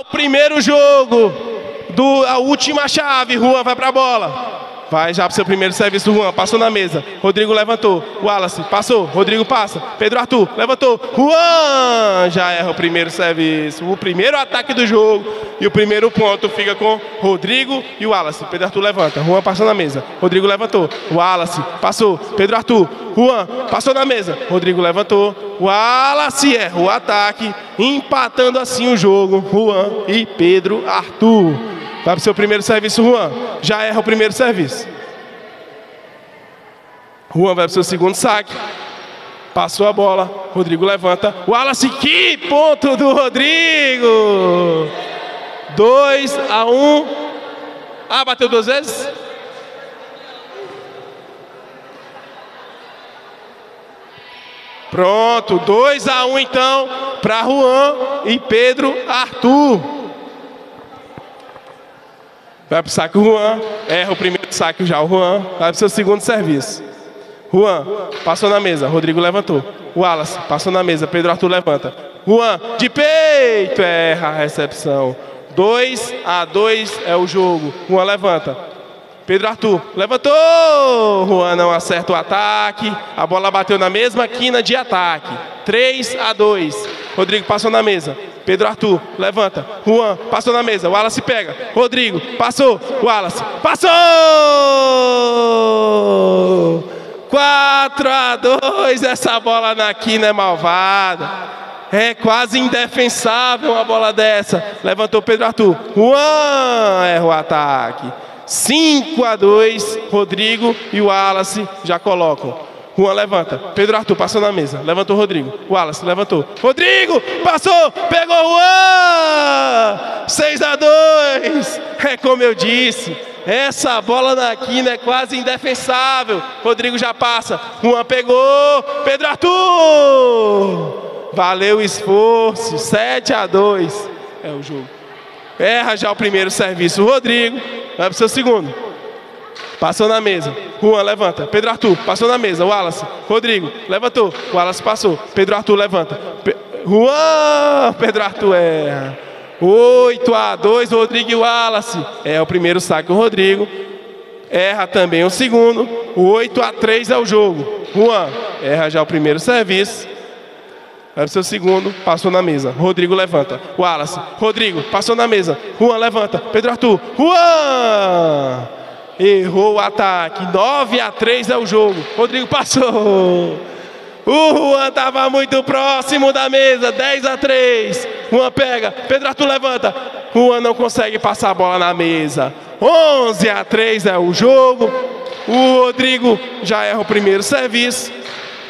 O primeiro jogo, do, a última chave, Juan vai para a bola. Vai já para o seu primeiro serviço, Juan. Passou na mesa. Rodrigo levantou. Wallace passou. Rodrigo passa. Pedro Arthur levantou. Juan já erra o primeiro serviço. O primeiro ataque do jogo. E o primeiro ponto fica com Rodrigo e Wallace. Pedro Arthur levanta. Juan passou na mesa. Rodrigo levantou. Wallace passou. Pedro Arthur. Juan passou na mesa. Rodrigo levantou. Wallace erra o ataque. Empatando assim o jogo. Juan e Pedro Arthur. Vai para o seu primeiro serviço, Juan. Já erra o primeiro serviço. Juan vai para o seu segundo saque. Passou a bola. Rodrigo levanta. Wallace, que ponto do Rodrigo! 2 a 1. Um. Ah, bateu duas vezes? Pronto, 2 a 1 um, então para Juan e Pedro Arthur. Vai para o saque o Juan. Erra o primeiro saque já o Juan. Vai para o seu segundo serviço. Juan, passou na mesa. Rodrigo levantou. Wallace, passou na mesa. Pedro Arthur levanta. Juan, de peito. Erra a recepção. 2 a 2 é o jogo. Juan levanta. Pedro Arthur levantou. Juan não acerta o ataque. A bola bateu na mesma quina de ataque. 3 a 2. Rodrigo passou na mesa. Pedro Arthur, levanta. Juan, passou na mesa. Wallace pega. Rodrigo, passou. Wallace, passou! 4 a 2. Essa bola na quina é malvada. É quase indefensável uma bola dessa. Levantou Pedro Arthur. Juan erra o ataque. 5 a 2. Rodrigo e o Wallace já colocam. Juan levanta. Pedro Arthur passou na mesa. Levantou Rodrigo. Wallace levantou. Rodrigo passou. Pegou Juan. 6 a 2. É como eu disse. Essa bola na quina é quase indefensável. Rodrigo já passa. Juan pegou. Pedro Arthur. Valeu o esforço. 7 a 2. É o jogo. Erra já o primeiro serviço. Rodrigo. Vai para o seu segundo. Passou na mesa. Juan levanta. Pedro Arthur, passou na mesa. Wallace. Rodrigo, levantou. Wallace passou. Pedro Arthur levanta. Pe Juan! Pedro Arthur erra. 8 a 2, Rodrigo e Wallace. É o primeiro saque, o Rodrigo. Erra também o segundo. 8 a 3 é o jogo. Juan erra já o primeiro serviço. Era o seu segundo, passou na mesa. Rodrigo levanta. Wallace. Rodrigo, passou na mesa. Juan levanta. Pedro Arthur. Juan! Errou o ataque. 9 a 3 é o jogo. Rodrigo passou. O Juan estava muito próximo da mesa. 10 a 3. Juan pega. Pedro Arthur levanta. Juan não consegue passar a bola na mesa. 11 a 3 é o jogo. O Rodrigo já erra o primeiro serviço.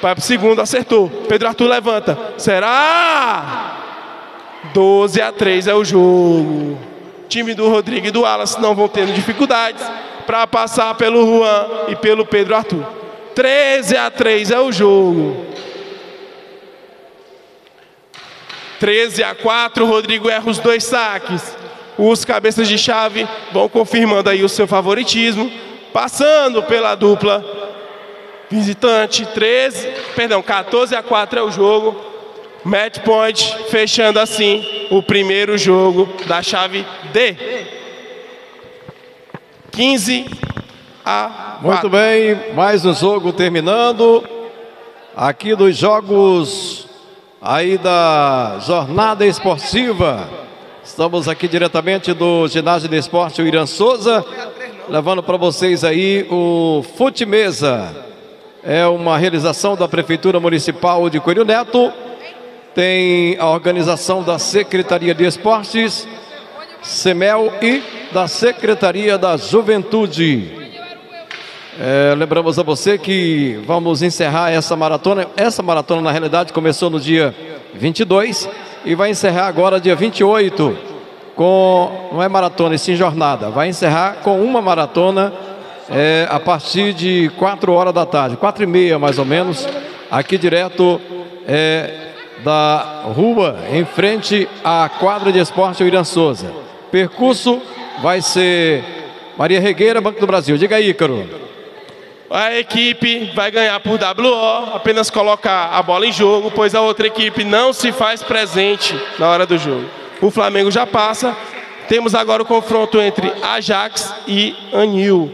Vai para o segundo, acertou. Pedro Arthur levanta. Será? 12 a 3 é o jogo. Time do Rodrigo e do Wallace não vão tendo dificuldades para passar pelo Juan e pelo Pedro Arthur. 13 a 3 é o jogo. 13 a 4, Rodrigo erra os dois saques. Os cabeças de chave vão confirmando aí o seu favoritismo, passando pela dupla visitante. 13, perdão, 14 a 4 é o jogo. Match point, fechando assim o primeiro jogo da chave D. 15 a 4. Muito bem, mais um jogo terminando. Aqui dos jogos aí da jornada esportiva. Estamos aqui diretamente do ginásio de esporte o Irã Souza, levando para vocês aí o Fute Mesa. É uma realização da Prefeitura Municipal de Coelho Neto. Tem a organização da Secretaria de Esportes Semel e da Secretaria da Juventude. É, lembramos a você que vamos encerrar essa maratona. Essa maratona, na realidade, começou no dia 22 e vai encerrar agora, dia 28, com. Não é maratona, e sim jornada. Vai encerrar com uma maratona é, a partir de 4 horas da tarde, 4 e meia mais ou menos, aqui direto é, da rua, em frente à quadra de esporte Irã Souza. Percurso vai ser Maria Regueira, Banco do Brasil. Diga aí, Ícaro. A equipe vai ganhar por WO, apenas colocar a bola em jogo, pois a outra equipe não se faz presente na hora do jogo. O Flamengo já passa. Temos agora o confronto entre Ajax e Anil.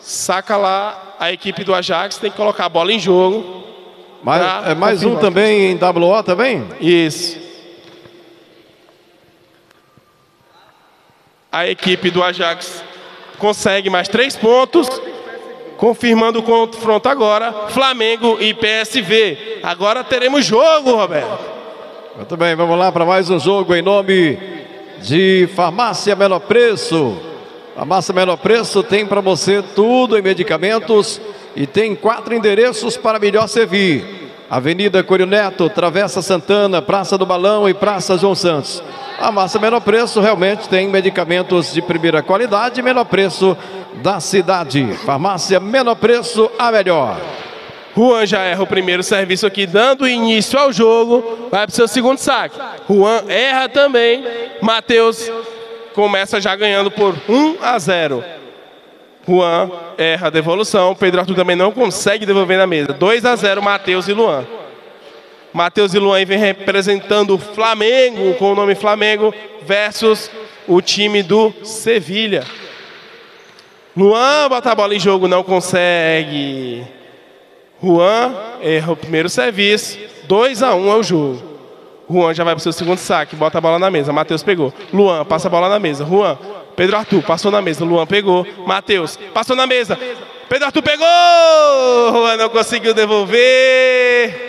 Saca lá a equipe do Ajax, tem que colocar a bola em jogo. Mais, é mais um também em WO também? Isso. A equipe do Ajax consegue mais três pontos. Confirmando o confronto agora, Flamengo e PSV. Agora teremos jogo, Roberto. Muito bem, vamos lá para mais um jogo em nome de Farmácia Menor Preço. Farmácia Menor Preço tem para você tudo em medicamentos e tem quatro endereços para melhor servir. Avenida Corio Neto, Travessa Santana, Praça do Balão e Praça João Santos. A Massa Menor Preço realmente tem medicamentos de primeira qualidade menor preço da cidade. Farmácia Menor Preço, a melhor. Juan já erra o primeiro serviço aqui, dando início ao jogo. Vai para o seu segundo saque. Juan erra também. Matheus começa já ganhando por 1 a 0. Juan erra a devolução. Pedro Arthur também não consegue devolver na mesa. 2 a 0, Matheus e Luan. Matheus e Luan vem representando o Flamengo, com o nome Flamengo, versus o time do Sevilha. Luan bota a bola em jogo, não consegue. Juan erra o primeiro serviço. 2 a 1 é o jogo. Juan já vai para o seu segundo saque, bota a bola na mesa. Matheus pegou. Luan passa a bola na mesa. Juan, Pedro Arthur passou na mesa. Luan pegou. Matheus passou na mesa. Pedro Arthur pegou! Não conseguiu devolver.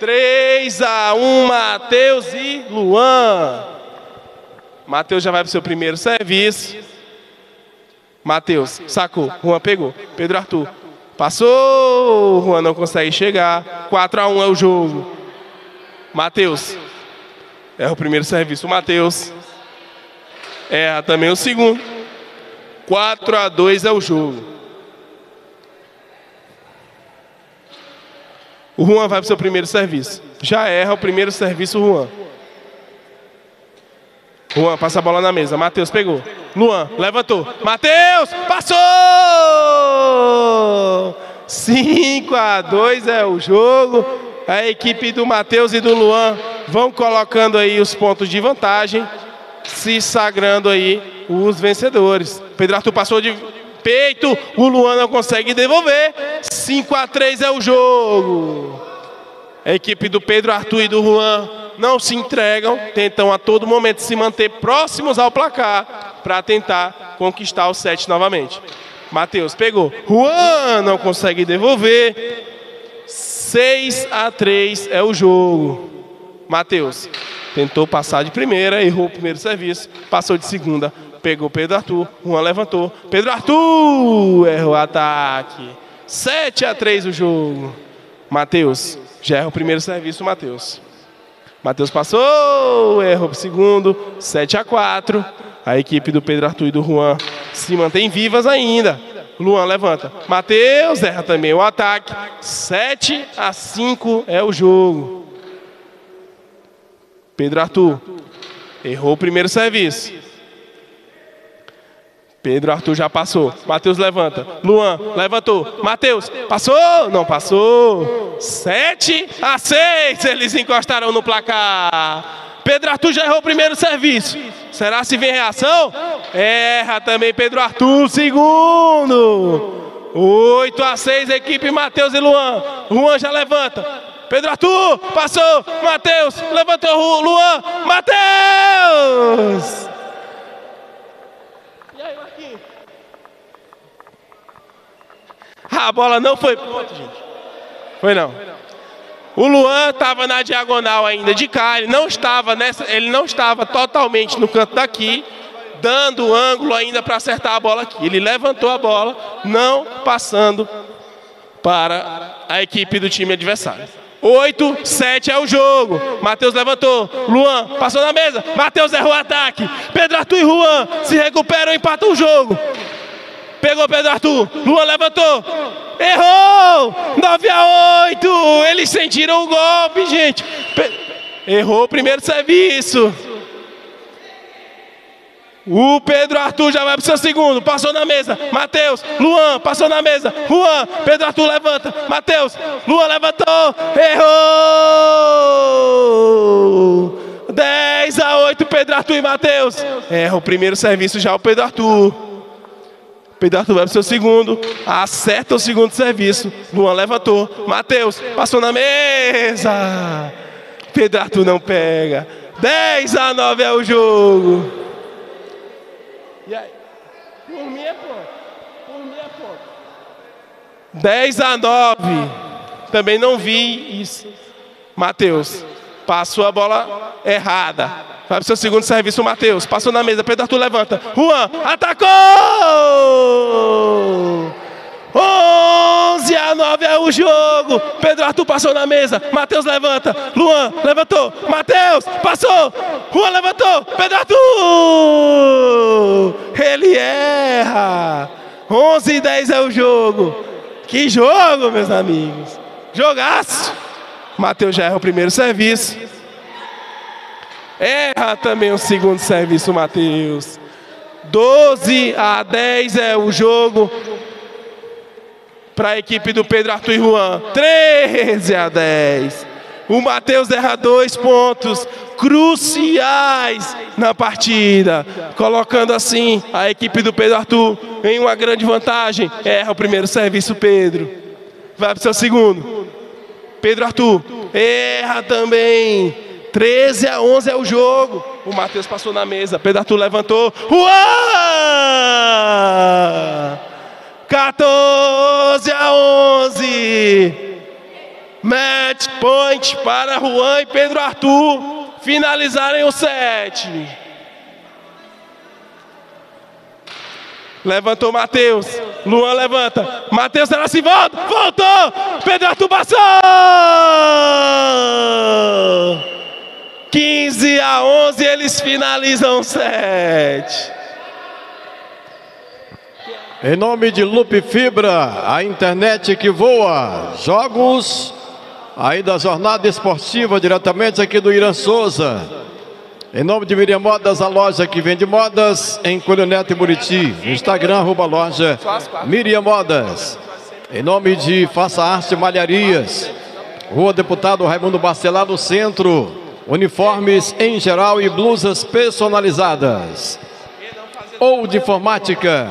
3 a 1, Matheus e Luan. Matheus já vai para o seu primeiro serviço. Matheus sacou. Juan pegou. Pedro Arthur passou. Juan não consegue chegar. 4 a 1 é o jogo. Matheus erra o primeiro serviço. Matheus erra também o segundo. 4 a 2 é o jogo. O Juan vai para o seu primeiro serviço. Já erra o primeiro serviço, Juan. Juan passa a bola na mesa. Matheus pegou. Luan levantou. Matheus passou! 5 a 2 é o jogo. A equipe do Matheus e do Luan vão colocando aí os pontos de vantagem, se sagrando aí os vencedores. Pedro Arthur passou de peito, o Luan não consegue devolver. 5 a 3 é o jogo. A equipe do Pedro Arthur e do Juan não se entregam, tentam a todo momento se manter próximos ao placar para tentar conquistar o set novamente. Matheus pegou. Juan não consegue devolver. 6 a 3 é o jogo. Matheus tentou passar de primeira, errou o primeiro serviço, passou de segunda, pegou Pedro Arthur, Juan levantou. Pedro Arthur errou o ataque. 7 a 3 o jogo. Matheus já erra o primeiro serviço, Matheus. Matheus passou, errou o segundo, 7 a 4. A equipe do Pedro Arthur e do Juan se mantém vivas ainda. Luan levanta. Matheus erra também o ataque. 7 a 5 é o jogo. Pedro Arthur errou o primeiro serviço. Pedro Arthur já passou. Matheus levanta. Luan levantou. Matheus passou? Não passou. 7 a 6. Eles encostaram no placar. Pedro Arthur já errou o primeiro serviço. Será se vem reação? Erra também Pedro Arthur. Segundo. 8 a 6, equipe Matheus e Luan. Luan já levanta. Pedro Arthur passou. Matheus levantou. Luan. Matheus. E aí, Marquinhos? A bola não foi pro outro, gente. Foi não. O Luan estava na diagonal ainda de cá, ele não estava nessa, ele não estava totalmente no canto daqui, dando ângulo ainda para acertar a bola aqui. Ele levantou a bola, não passando para a equipe do time adversário. 8, 7 é o jogo. Matheus levantou. Luan passou na mesa. Matheus errou o ataque. Pedro Arthur e Juan se recuperam e empatam o jogo. Pegou Pedro Arthur. Luan levantou. Errou! 9 a 8. Eles sentiram o golpe, gente. Errou o primeiro serviço. O Pedro Arthur já vai para o seu segundo. Passou na mesa. Matheus. Luan. Passou na mesa. Juan. Pedro Arthur levanta. Matheus. Luan levantou. Errou. 10 a 8, Pedro Arthur e Matheus. Erra o primeiro serviço já o Pedro Arthur. Pedro Arthur vai para o seu segundo. Acerta o segundo serviço. Luan levantou. Matheus passou na mesa. Pedro Arthur não pega. 10 a 9 é o jogo. E aí? Por mim é ponto. Por mim é ponto. 10 a 9. Também não vi isso. Matheus. Passou a bola errada. Vai para o seu segundo serviço, Matheus. Passou na mesa. Pedro Arthur levanta. Juan atacou! 11 a 9 é o jogo. Pedro Arthur passou na mesa. Matheus levanta. Luan levantou. Matheus passou. Juan levantou. Pedro Arthur. Ele erra. 11 e 10 é o jogo. Que jogo, meus amigos. Jogaço. Mateus já erra o primeiro serviço. Erra também o segundo serviço, Mateus. 12 a 10 é o jogo para a equipe do Pedro Arthur e Juan. 13 a 10. O Matheus erra dois pontos cruciais na partida, colocando assim a equipe do Pedro Arthur em uma grande vantagem. Erra o primeiro serviço, Pedro. Vai para o seu segundo. Pedro Arthur erra também. 13 a 11 é o jogo. O Matheus passou na mesa. Pedro Arthur levantou. Uau! 14 a 11. Match point para Juan e Pedro Arthur finalizarem o set. Levantou Matheus. Luan levanta. Matheus será se volta. Voltou. Pedro Arthur passou. 15 a 11 eles finalizam o set. Em nome de Lupe Fibra, a internet que voa. Jogos aí da jornada esportiva diretamente aqui do Irã Souza. Em nome de Miriam Modas, a loja que vende modas em Coelho Neto e Buriti. Instagram, arroba loja Miriam Modas. Em nome de Faça Arte Malharias. Rua Deputado Raimundo Bacelar, no centro. Uniformes em geral e blusas personalizadas. Ou de informática.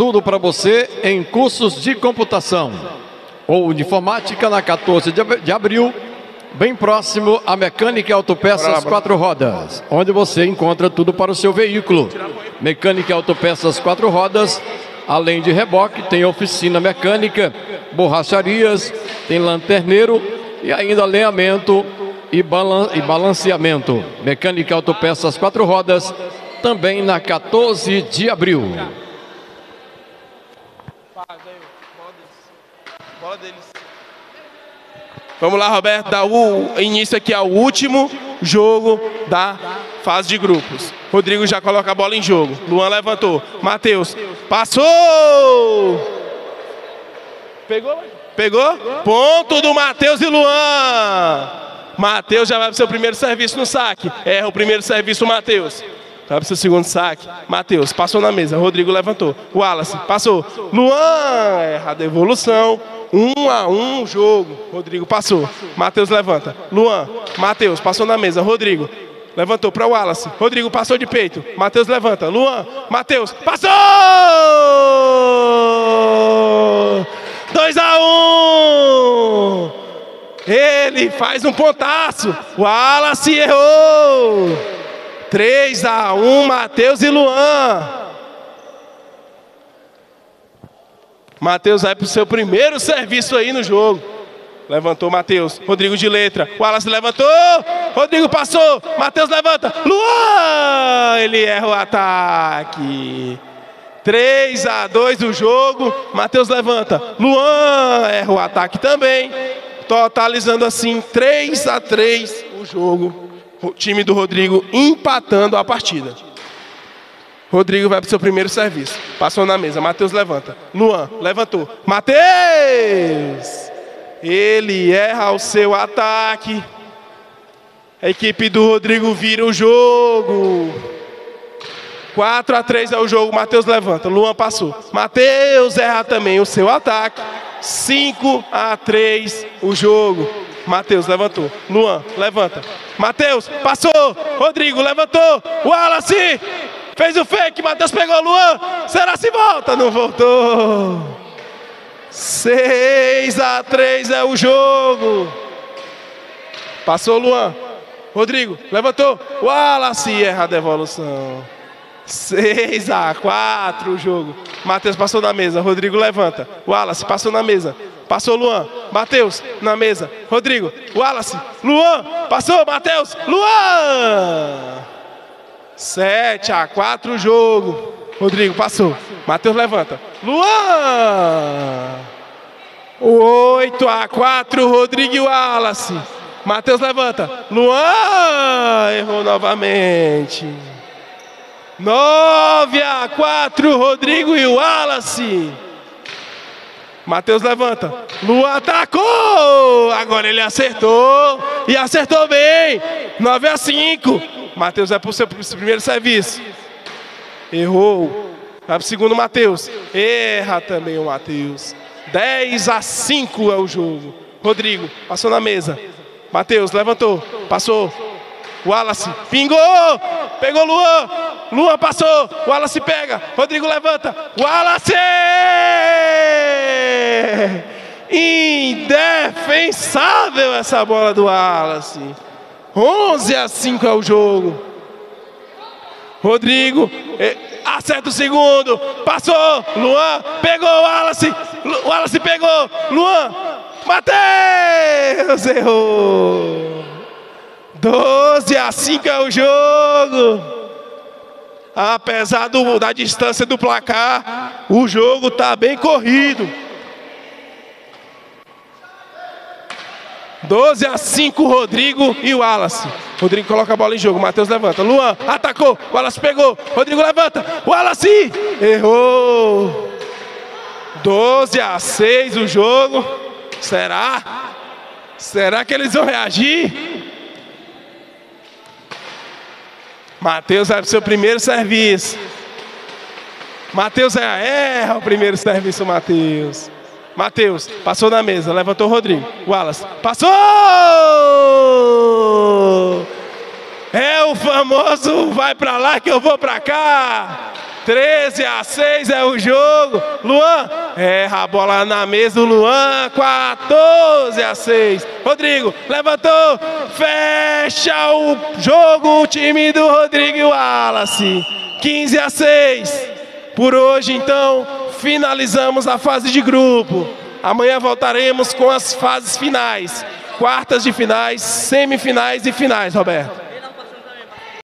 Tudo para você em cursos de computação. Ou de informática na 14 de abril bem próximo à Mecânica Autopeças Quatro Rodas, onde você encontra tudo para o seu veículo. Mecânica Autopeças Quatro Rodas, além de reboque, tem oficina mecânica, borracharias, tem lanterneiro e ainda alinhamento e, balan e balanceamento. Mecânica e Autopeças Quatro Rodas, também na 14 de abril. Bola deles. Vamos lá, Roberto, dá o início aqui ao último jogo da fase de grupos. Rodrigo já coloca a bola em jogo. Luan levantou. Matheus passou! Pegou? Pegou? Ponto do Matheus e Luan. Matheus já vai para o seu primeiro serviço no saque. Erra o primeiro serviço, Matheus. Vai para o seu segundo saque. Matheus passou na mesa. Rodrigo levantou. Wallace passou. Luan erra a devolução. Um a um jogo. Rodrigo passou. Matheus levanta. Luan. Matheus passou na mesa. Rodrigo. Levantou para o Wallace. Rodrigo passou de peito. Matheus levanta. Luan. Matheus. Passou! 2 a 1 um. Ele faz um pontaço. Wallace errou. 3 a 1 um, Matheus e Luan. Matheus vai para o seu primeiro serviço aí no jogo. Levantou Matheus. Rodrigo de letra. Wallace levantou. Rodrigo passou. Matheus levanta. Luan! Ele erra o ataque. 3 a 2 o jogo. Matheus levanta. Luan erra o ataque também. Totalizando assim 3 a 3 o jogo. Time do Rodrigo empatando a partida. Rodrigo vai para o seu primeiro serviço. Passou na mesa. Matheus levanta. Luan levantou. Matheus! Ele erra o seu ataque. A equipe do Rodrigo vira o jogo. 4 a 3 é o jogo. Matheus levanta. Luan passou. Matheus erra também o seu ataque. 5 a 3 o jogo. Matheus levantou. Luan, levanta. Matheus, passou. Rodrigo, levantou. Wallace, fez o fake. Matheus pegou Luan. Será se volta? Não voltou. 6 a 3 é o jogo. Passou Luan. Rodrigo, levantou. Wallace erra a devolução. 6 a 4 o jogo. Matheus passou na mesa. Rodrigo levanta. Wallace passou na mesa. Passou Luan. Matheus na mesa. Rodrigo. Wallace. Luan. Passou. Matheus. Luan. 7 a 4 o jogo. Rodrigo passou. Matheus levanta. Luan. 8 a 4 Rodrigo e Wallace. Matheus levanta. Luan errou novamente. 9 a 4, Rodrigo e Wallace. Matheus levanta. Luan atacou. Agora ele acertou. E acertou bem. 9 a 5. Matheus é para o seu primeiro serviço. Errou. Vai para o segundo Matheus. Erra também o Matheus. 10 a 5 é o jogo. Rodrigo passou na mesa. Matheus levantou. Passou. Wallace pingou. Pegou Luan. Luan passou. Wallace pega. Rodrigo levanta. Wallace! Indefensável essa bola do Wallace. 11 a 5 é o jogo. Rodrigo eh, acerta o segundo. Passou. Luan pegou o Wallace. Wallace pegou. Luan. Matheus errou. 12 a 5 é o jogo. Apesar do, da distância do placar, o jogo está bem corrido. 12 a 5, Rodrigo e Wallace. Rodrigo coloca a bola em jogo. Matheus levanta. Luan atacou. Wallace pegou. Rodrigo levanta. Wallace errou. 12 a 6 o jogo. Será? Será que eles vão reagir? Mateus vai para o seu primeiro serviço. Mateus é, erra o primeiro serviço, Mateus. Mateus, passou na mesa, levantou o Rodrigo. Wallace, passou! É o famoso vai para lá que eu vou para cá. 13 a 6 é o jogo. Luan erra a bola na mesa. O Luan 14 a 6. Rodrigo levantou. Fecha o jogo. O time do Rodrigo Wallace. 15 a 6. Por hoje, então, finalizamos a fase de grupo. Amanhã voltaremos com as fases finais. Quartas de finais, semifinais e finais, Roberto.